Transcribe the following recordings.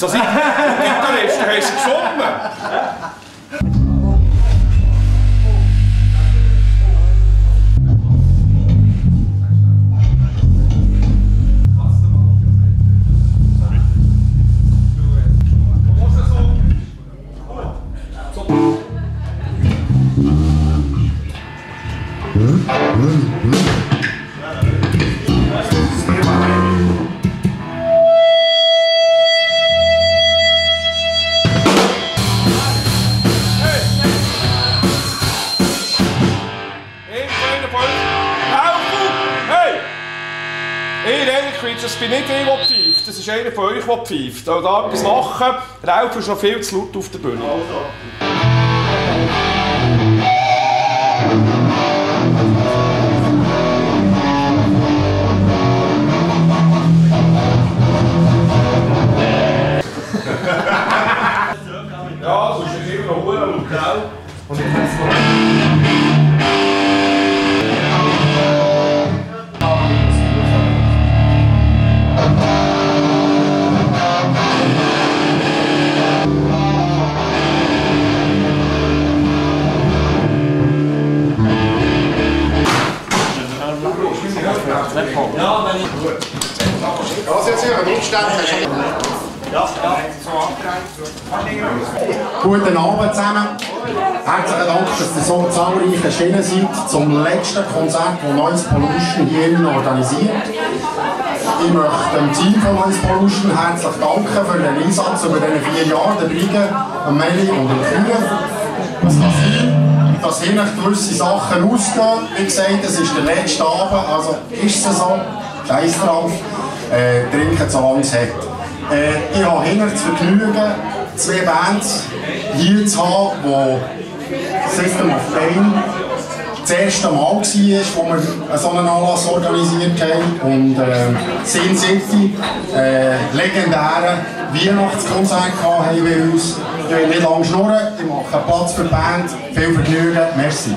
So sind die Gitarristen haben sie gesungen. Irgendeiner Ehrlich, das bin nicht ich, der pfeift. Das ist einer von euch, der pfeift. Also da etwas machen. Ist noch viel zu laut auf der Bühne. Ja, Guten Abend zusammen. Herzlichen Dank, dass ihr so zahlreich erschienen seid zum letzten Konzert, das Noise Pollution hier organisiert. Ich möchte dem Team von Noise Pollution herzlich danken für den Einsatz über diese vier Jahre, der Briege, dem Meli und dem Kühlen. Es kann sein, dass hier nicht gewisse Sachen ausgehen. Wie gesagt, es ist der letzte Abend, also ist es so. Scheiß drauf. Äh, trinken, solange es hat. Äh, ich habe hinter das Vergnügen, zwei Bands hier zu haben, die System of Pain das erste Mal war, als wir so einen Anlass organisiert haben. Und äh, Sin City, äh, legendäre Weihnachtskonzert haben bei uns. Ich will nicht lange schnurren, ich mache Platz für die Band. Viel Vergnügen, merci.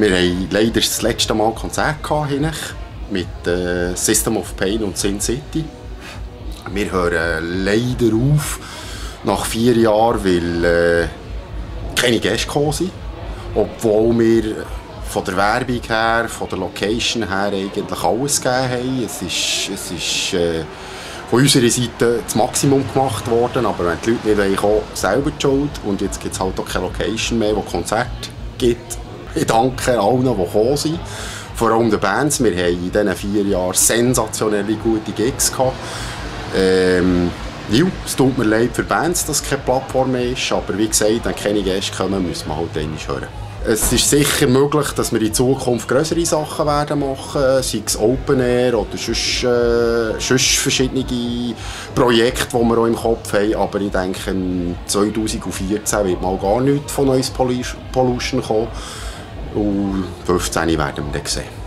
Wir hatten leider das letzte Mal Konzert gehabt, mit äh, System of Pain und Sin City. Wir hören leider auf nach vier Jahren, weil äh, keine Gäste gekommen sind. Obwohl wir von der Werbung her, von der Location her eigentlich alles gegeben haben. Es ist, es ist äh, von unserer Seite das Maximum gemacht worden, aber wenn die Leute nicht kommen, selber die Schuld. Und jetzt gibt es halt auch keine Location mehr, wo Konzerte gibt. Ich danke allen, die gekommen sind. Vor allem den Bands. Wir haben in diesen vier Jahren sensationelle gute Gigs gehabt. Ähm, ja, es tut mir leid für Bands, dass es keine Plattform mehr ist, aber wie gesagt, wenn keine Gäste kommen, müssen wir halt einmal hören. Es ist sicher möglich, dass wir in Zukunft größere Sachen werden machen, sei es Open Air oder sonst, äh, sonst verschiedene Projekte, die wir auch im Kopf haben. Aber ich denke, 2014 wird mal gar nichts von Noise Pollution kommen. Und 15 werden wir dann sehen.